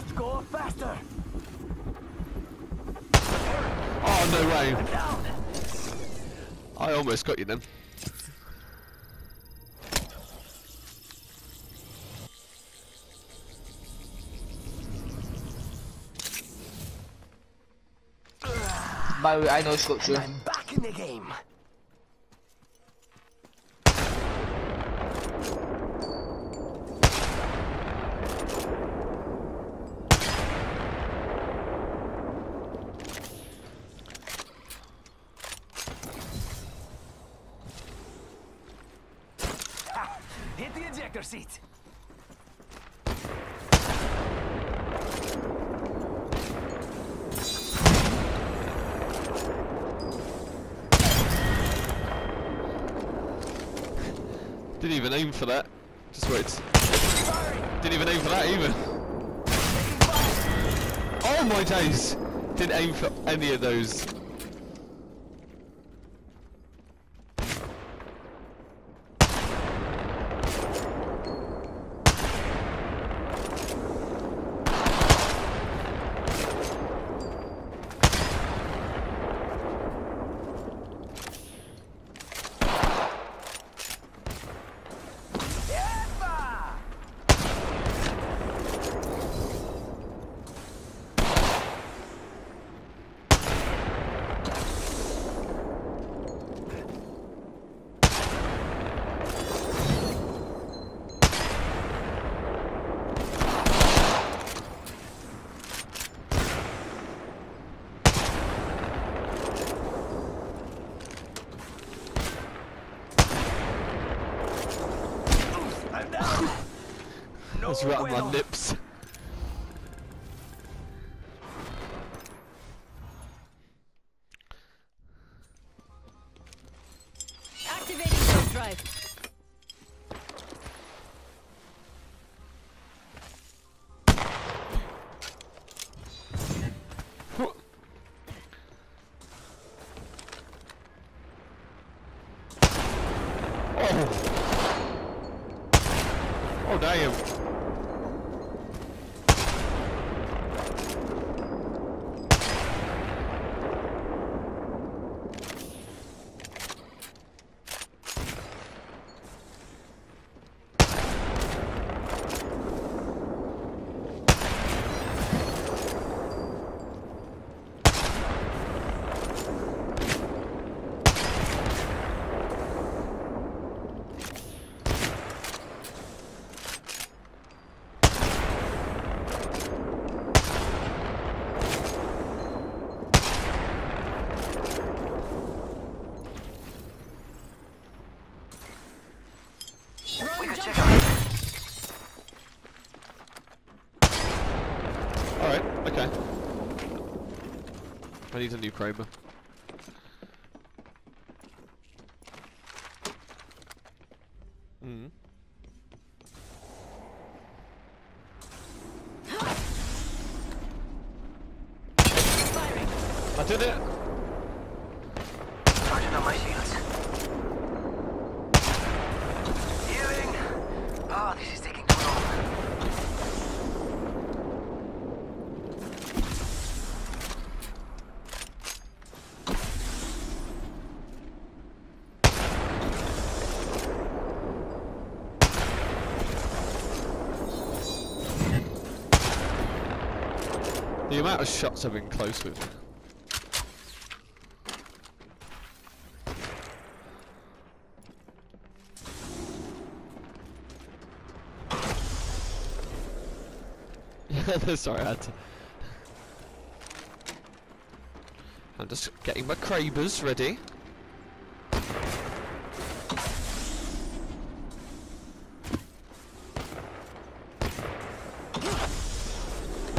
must go faster. Oh, no way. I almost got you then. By the way, I know sculpture. I'm back in the game. For that. Just wait. Didn't even aim for that either. Oh my days! Didn't aim for any of those. Epa! I'm down. That's right on my lips. Activating jump drive. Oh! Oh damn! Throwing jump Alright, okay. I need a new Kraber. Mm. firing. I did it! Charging on my shields. Healing. Oh, this is taking too long. The amount of shots I've been close with. Sorry, I had to. I'm just getting my Krabers ready.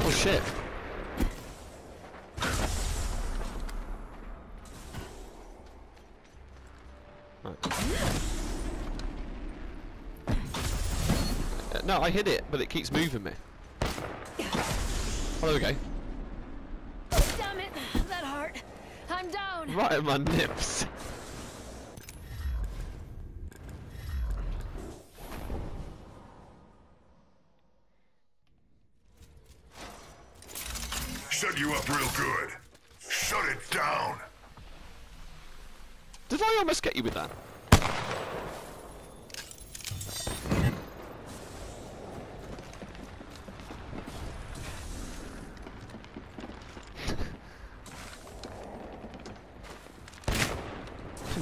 Oh shit. Right. Uh, No, I hit it, but it keeps moving me. Oh, there we go. Damn it, that hurt. I'm down. Right at my nips. Set you up real good. Shut it down. Did I almost get you with that?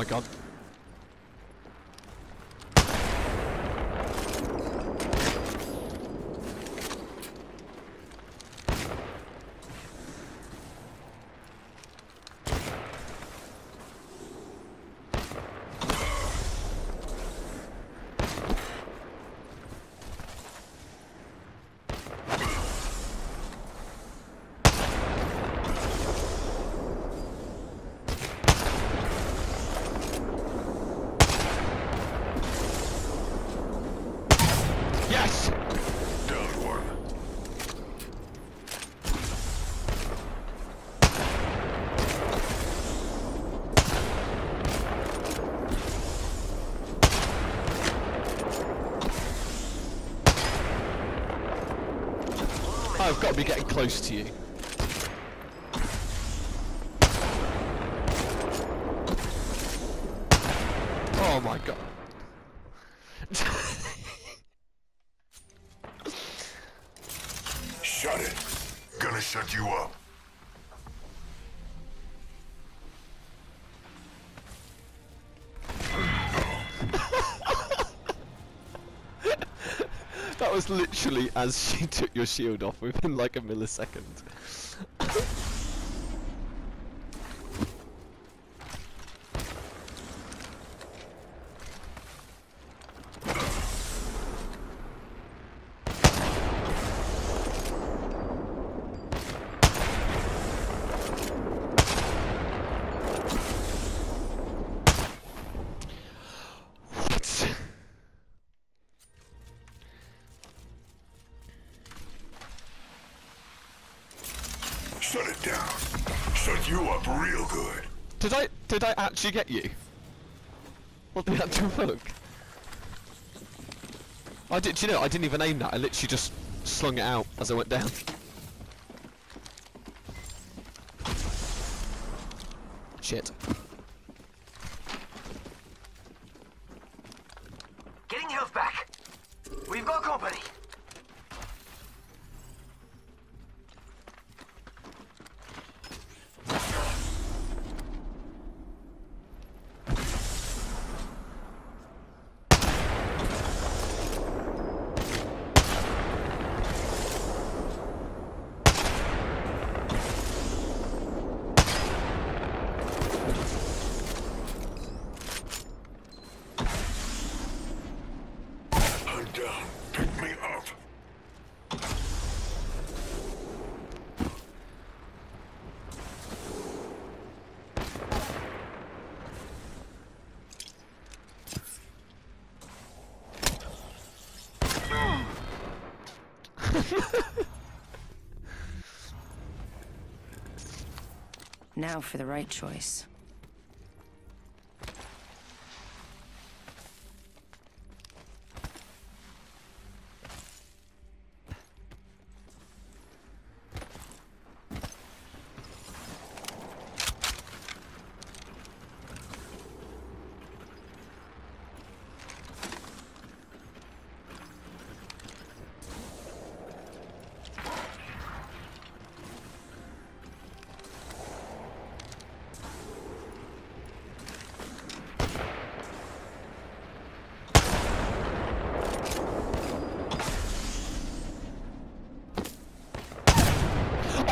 My god. Yes! Down one. I've got to be getting close to you. That was literally as she took your shield off within like a millisecond. Did I actually get you? What the actual fuck? I did. You know? I didn't even aim that. I literally just slung it out as I went down. Shit. Getting health back. We've got company. I'm down. Pick me up. Now for the right choice.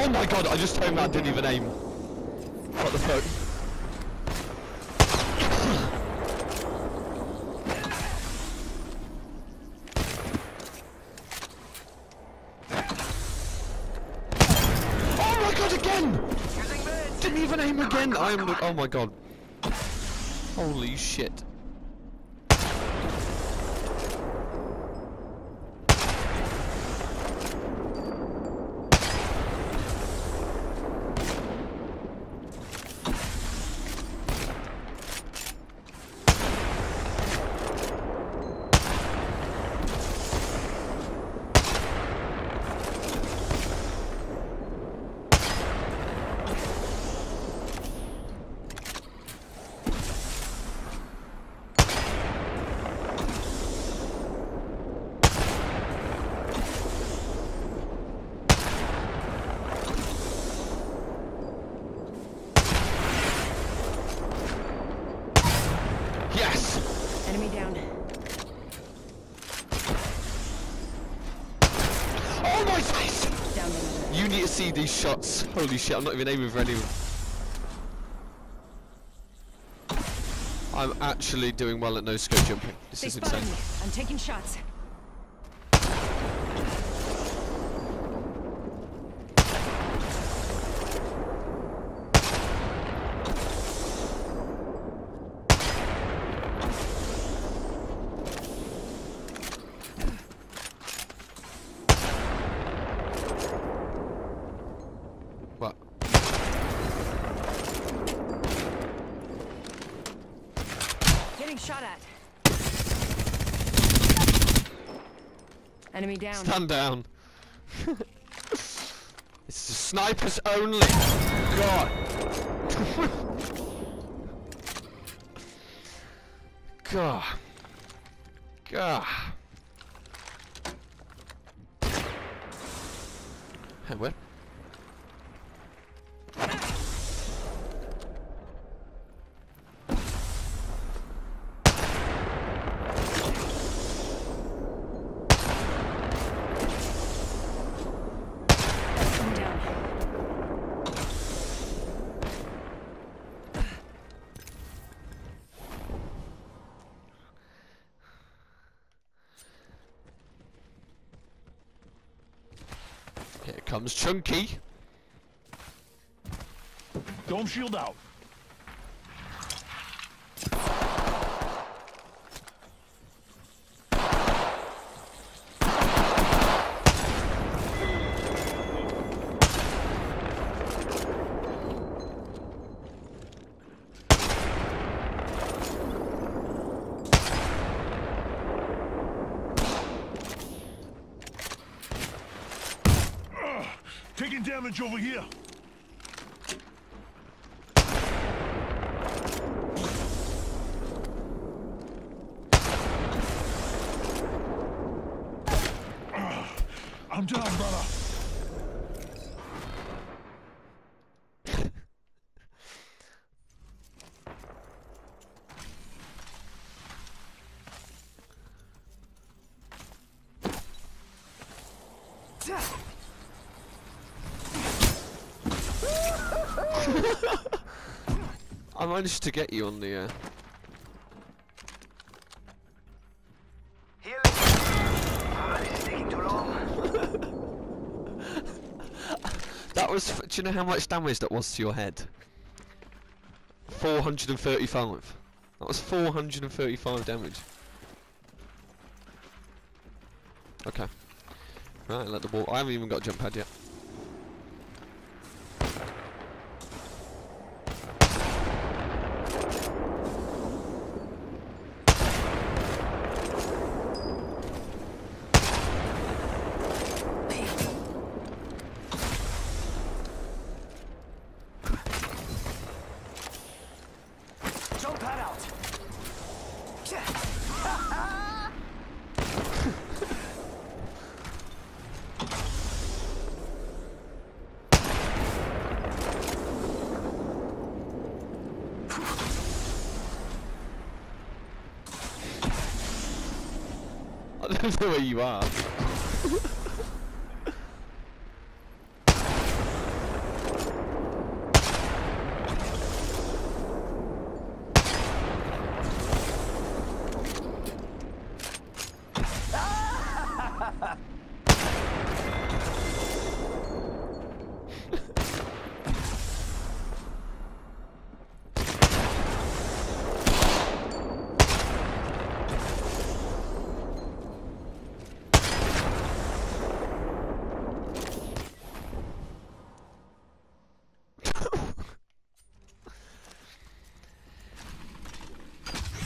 Oh my god! I just told him that didn't even aim. What the fuck? Oh my god! Again! Didn't even aim again. I am. Oh my god. Holy shit. Enemy down. Oh my face! Down. You need to see these shots. Holy shit, I'm not even aiming for anyone. I'm actually doing well at no scope jumping. This they is insane. Me. I'm taking shots. Down. Stand down. it's the snipers only. God. God. God. Hey, where? Comes Chunky. Dome shield out. Ugh, Taking damage over here. Ugh, I'm down, brother. I managed to get you on the. Uh... Ah, this is taking too long. That was. f- Do you know how much damage that was to your head? 435. That was 435 damage. Okay. Right, let the ball. I haven't even got a jump pad yet. Jump pad out. Don't know where you are.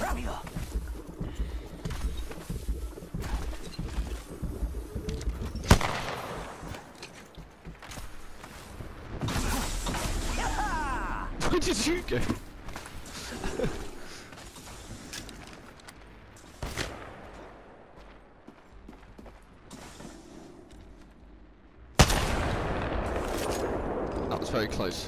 Rápido. Where did you go? that was very close.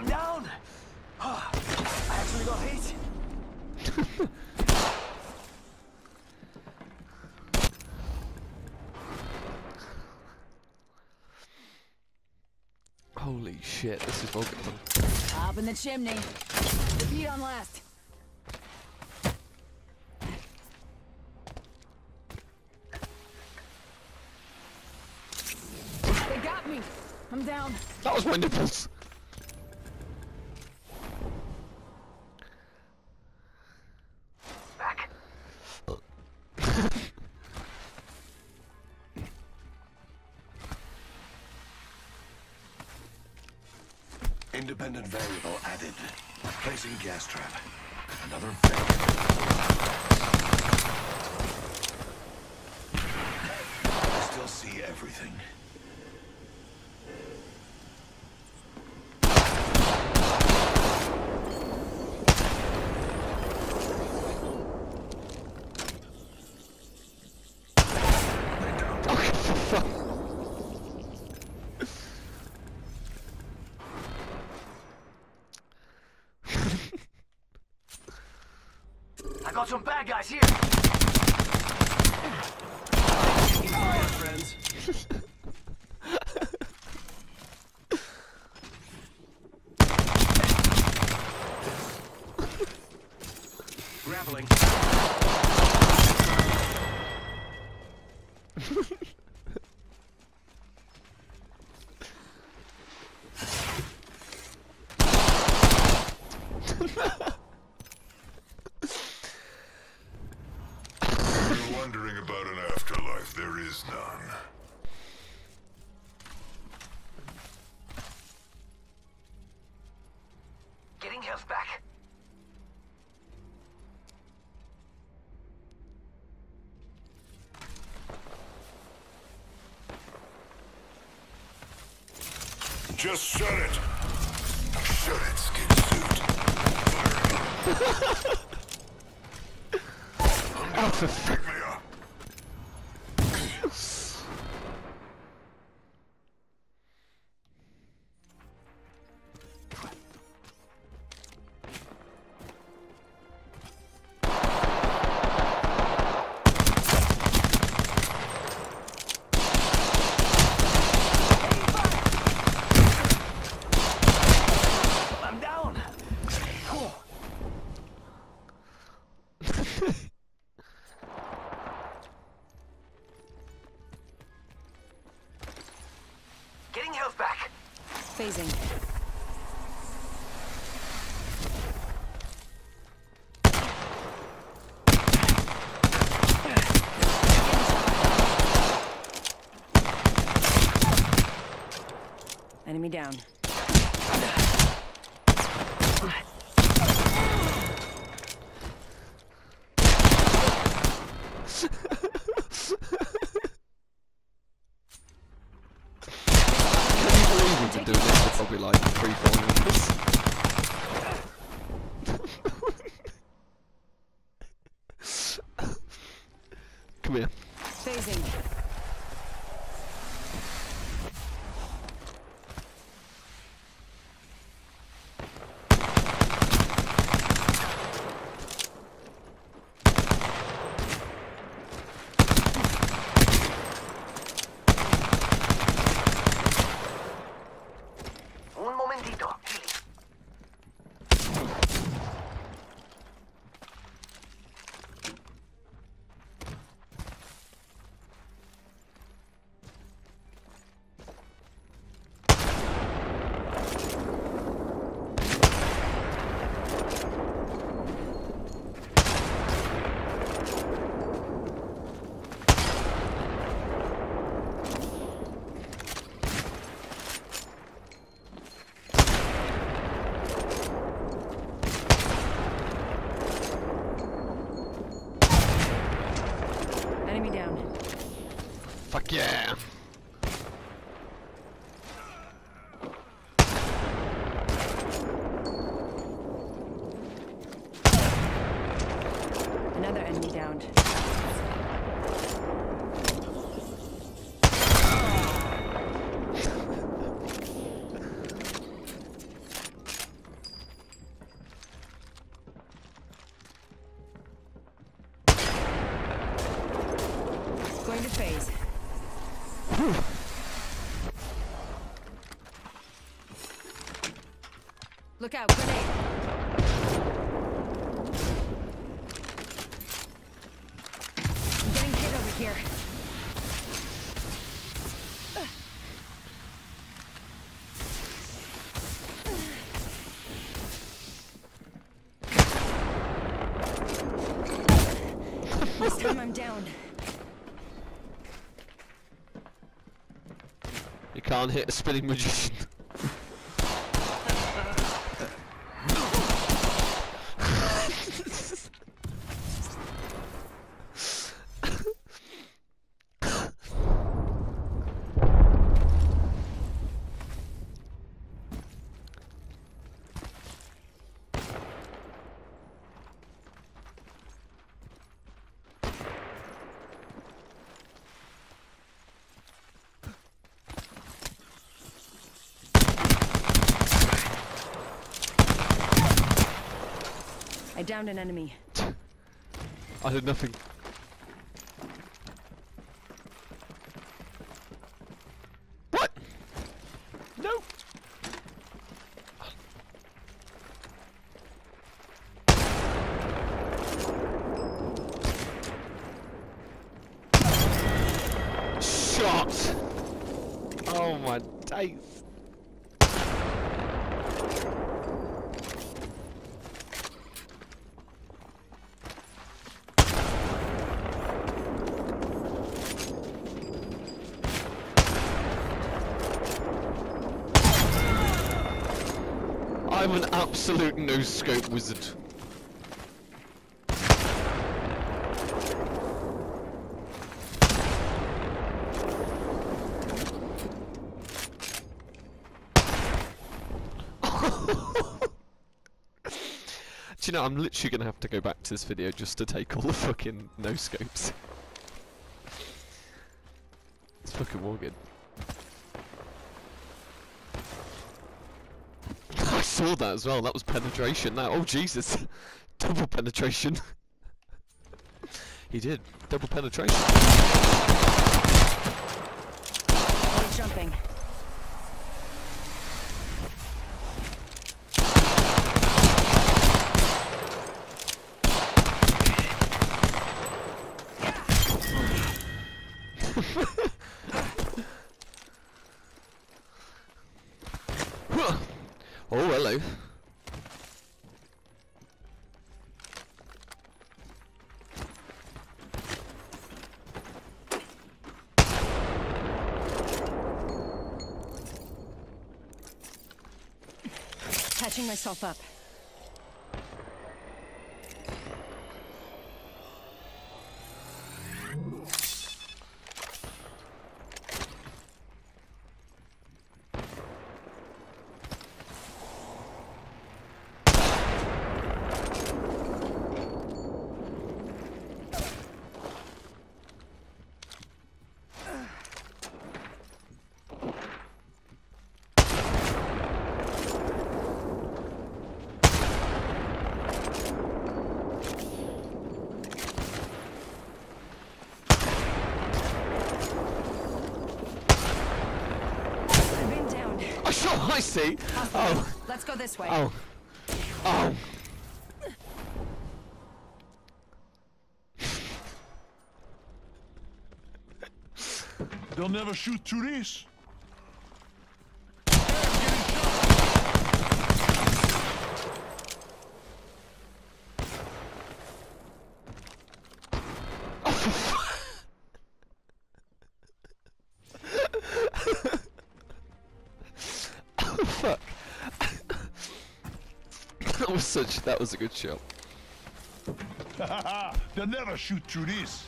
I'm down. I actually got hit. Holy shit, this is bugging. Up in the chimney. Repeat on last. They got me. I'm down. That was my Gas trap. Another variable. I still see everything. Lay down. I got some bad guys here. friends. Just shut it. Shut it, skin suit. I'm down. Look out, grenade. I'm getting hit over here. This time I'm down. You can't hit a spinning magician. I downed an enemy. I did nothing. What? No. Shot. Oh my days. I'm an absolute no scope wizard. Do you know, I'm literally gonna have to go back to this video just to take all the fucking no scopes. It's fucking Morgan. I saw that as well. That was penetration. That oh Jesus, double penetration. he did double penetration. Jumping. oh hello. Myself up. I've been down. Oh sure, I see. Oh, Let's go this way. oh, oh. They'll never shoot through this. That was a good shot. They'll never shoot through this.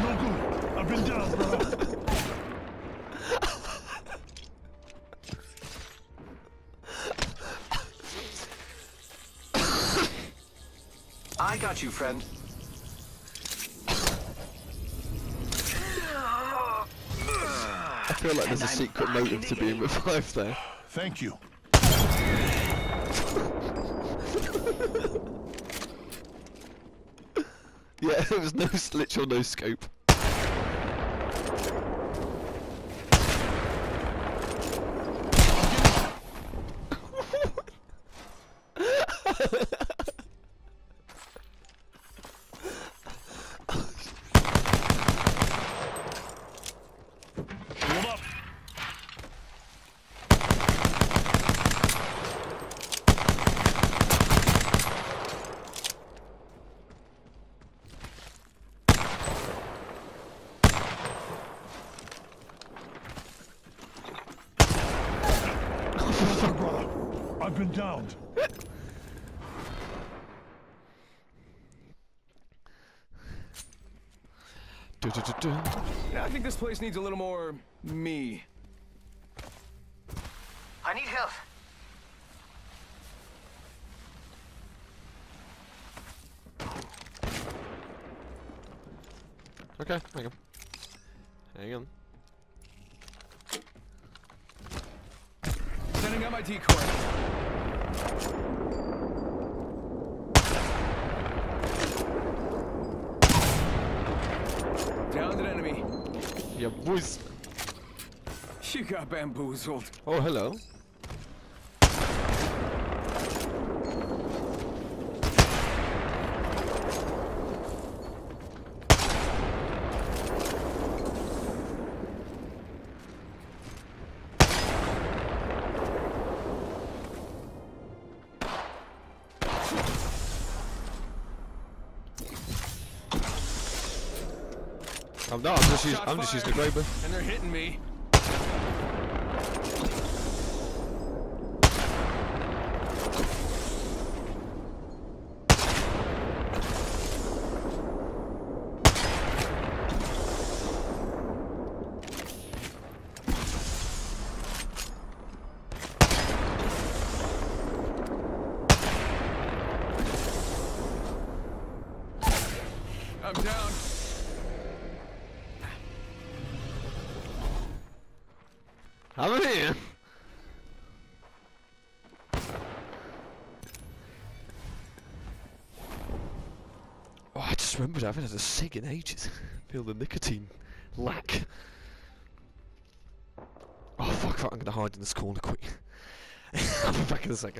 No good. I've been down, bro. I got you, friend. Feel like there's a secret motive to being revived there. Thank you. Yeah, there was no slitch or no scope. Warm up. brother. I've been downed. Du-du-du-du. Yeah, I think this place needs a little more me. I need help. Okay, hang on. Hang on. Sending out my decoy. Downed an enemy. Yeah, boys. You got bamboozled. Oh, hello. Just, use, I'm just using the. Kraber. And they're hitting me. I'm down. Many? Oh, I just remembered I haven't had a cig in ages. Feel the nicotine lack. Oh fuck, fuck, I'm gonna hide in this corner quick. I'll be back in a sec,